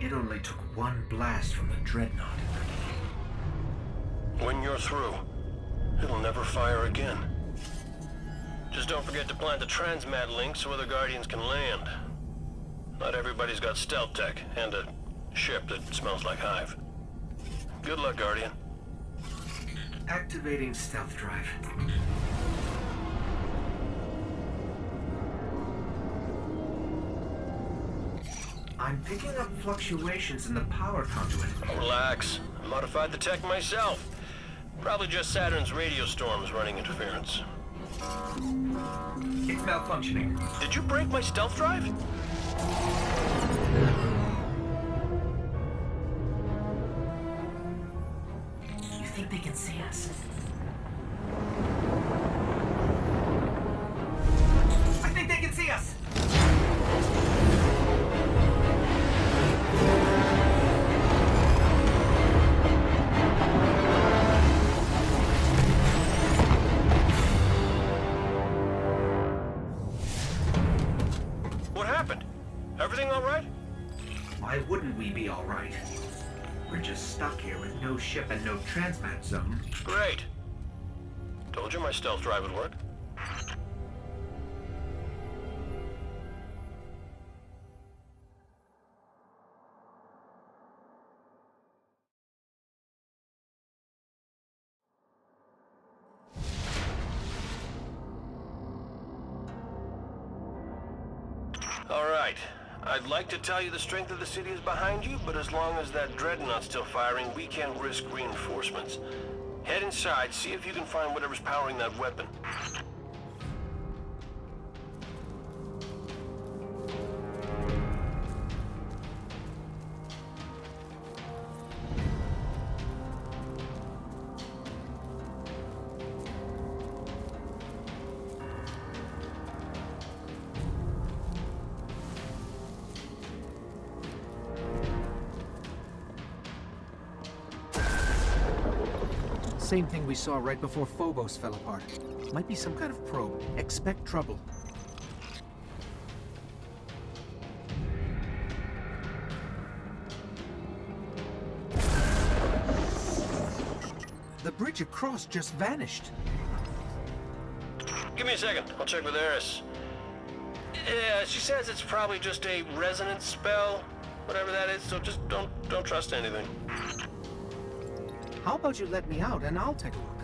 It only took one blast from the Dreadnaught. When you're through, it'll never fire again. Just don't forget to plant the transmat link so other Guardians can land. Not everybody's got stealth tech, and a ship that smells like Hive. Good luck, Guardian. Activating stealth drive. I'm picking up fluctuations in the power conduit. Relax. I modified the tech myself. Probably just Saturn's radio storms running interference. It's malfunctioning. Did you break my stealth drive? You think they can see us? Stuck here with no ship and no transmat zone. Great. Told you my stealth drive would work. To tell you the strength of the city is behind you, but as long as that dreadnaught's still firing, we can't risk reinforcements. Head inside, see if you can find whatever's powering that weapon. Same thing we saw right before Phobos fell apart. Might be some kind of probe. Expect trouble. The bridge across just vanished. Give me a second. I'll check with Eris. Yeah, she says it's probably just a resonance spell, whatever that is. So just don't don't trust anything. How about you let me out and I'll take a look?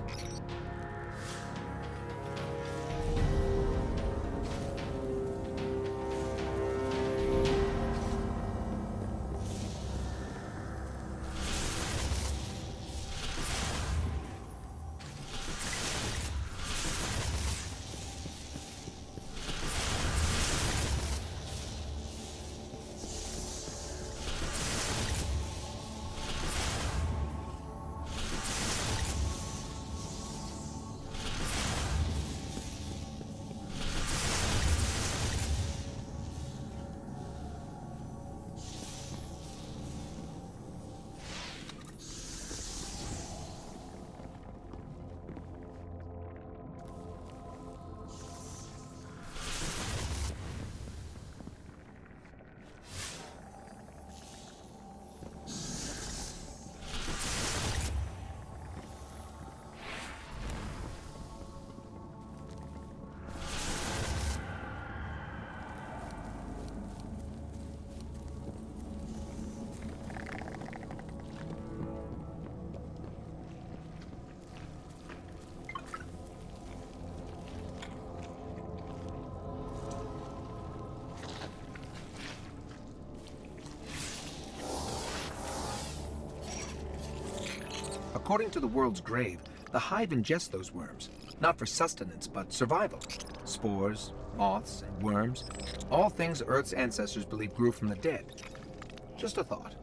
According to the world's grave, the hive ingests those worms, not for sustenance, but survival. Spores, moths, and worms, all things Earth's ancestors believed grew from the dead. Just a thought.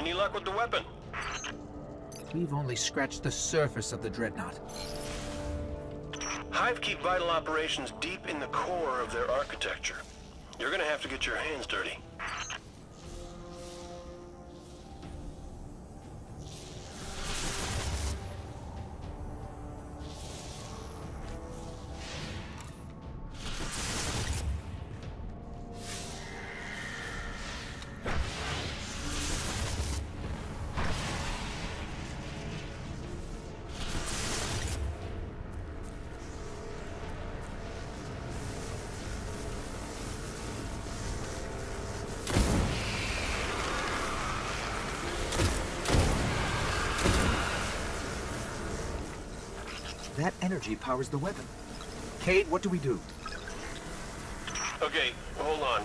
Any luck with the weapon? We've only scratched the surface of the Dreadnaught. Hive keep vital operations deep in the core of their architecture. You're gonna have to get your hands dirty. That energy powers the weapon. Cayde, what do we do? Okay, hold on.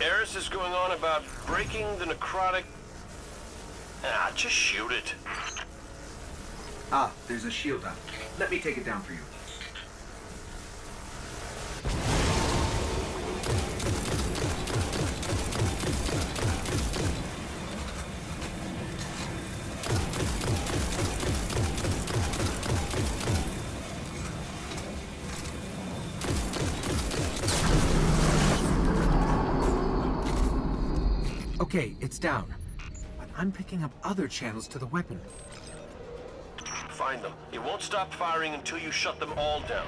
Eris is going on about breaking the necrotic... Ah, just shoot it. Ah, there's a shield up. Let me take it down for you. Okay, it's down. But I'm picking up other channels to the weapon. Find them. It won't stop firing until you shut them all down.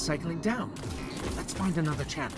Cycling down. Let's find another channel.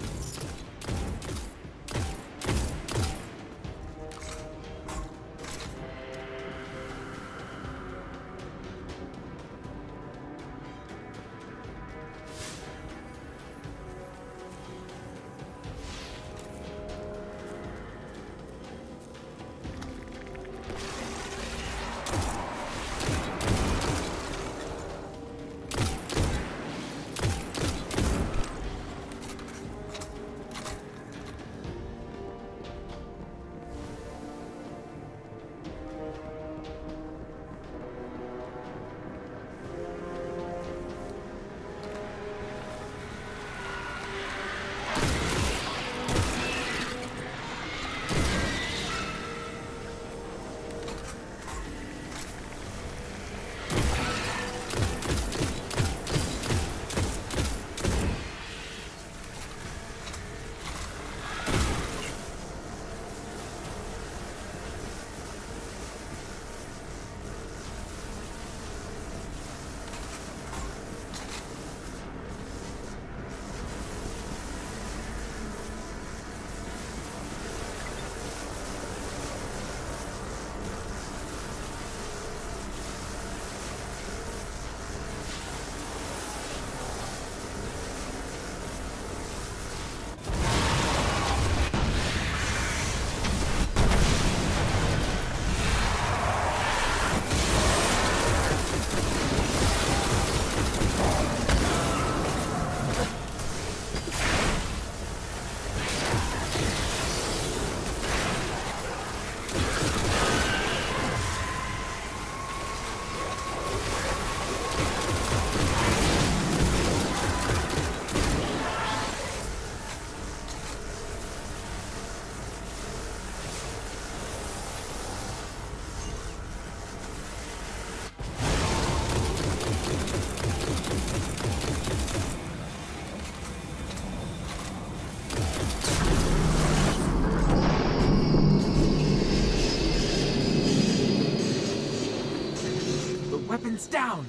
Weapons down!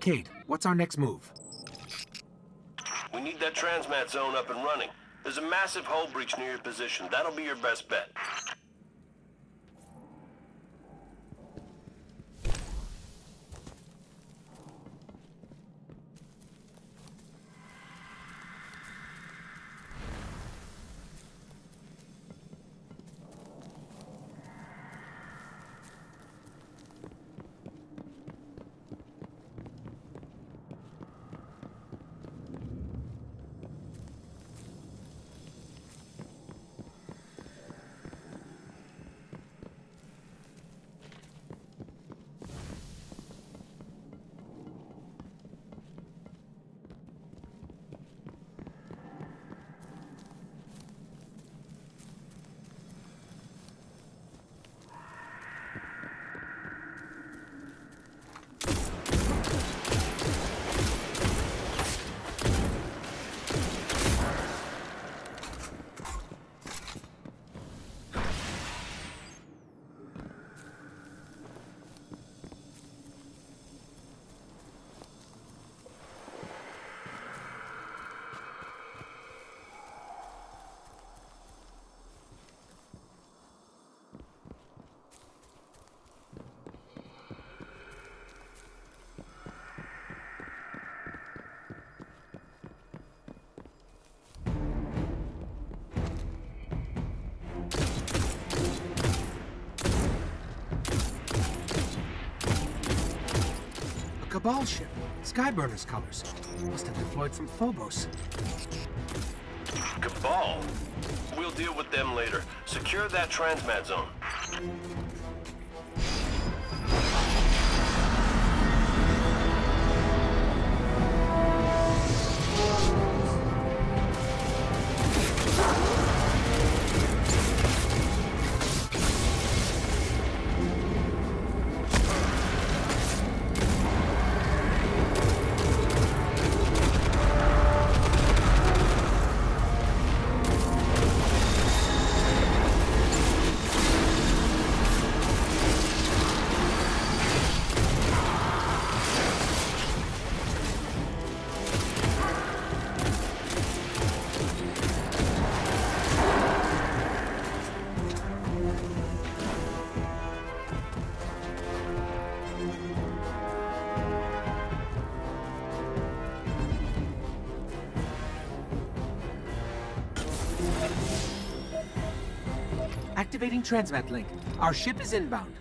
Cayde, what's our next move? We need that transmat zone up and running. There's a massive hull breach near your position. That'll be your best bet. Cabal ship. Skyburner's colors. Must have deployed from Phobos. Cabal. We'll deal with them later. Secure that transmat zone. Activating transmat link. Our ship is inbound.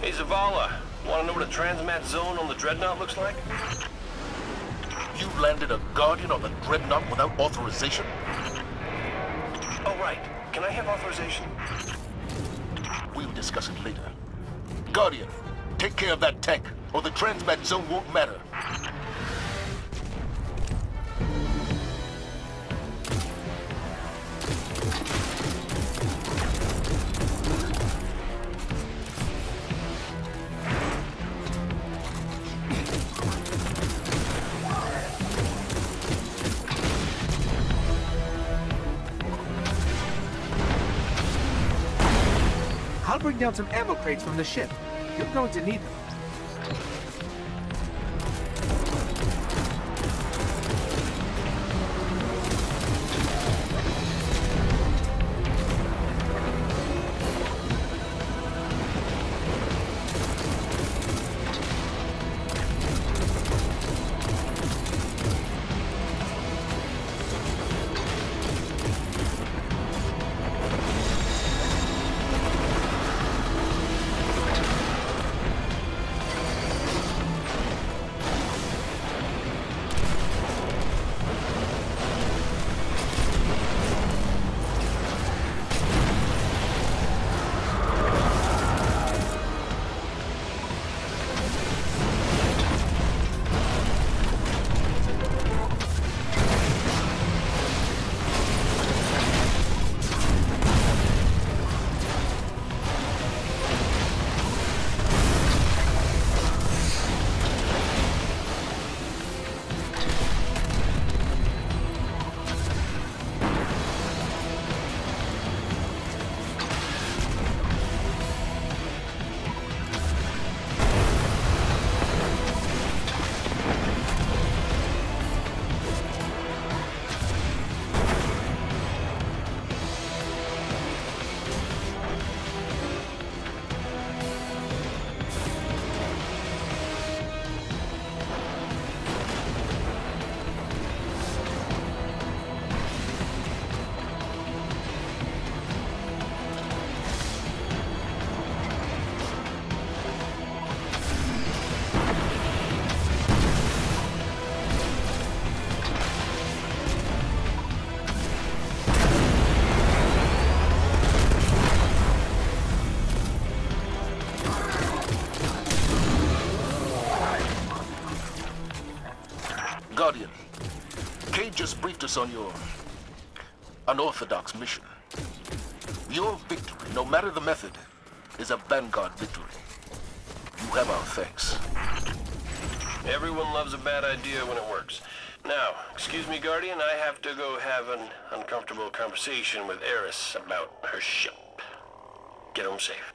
Hey, Zavala. Want to know what a transmat zone on the Dreadnaught looks like? You landed a Guardian on the Dreadnaught without authorization? Oh, right. Can I have authorization? We'll discuss it later. Guardian, take care of that tank, or the transmat zone won't matter. Bring down some ammo crates from the ship. You're going to need them. Guardian, Cayde just briefed us on your unorthodox mission. Your victory, no matter the method, is a Vanguard victory. You have our thanks. Everyone loves a bad idea when it works. Now, excuse me, Guardian, I have to go have an uncomfortable conversation with Eris about her ship. Get home safe.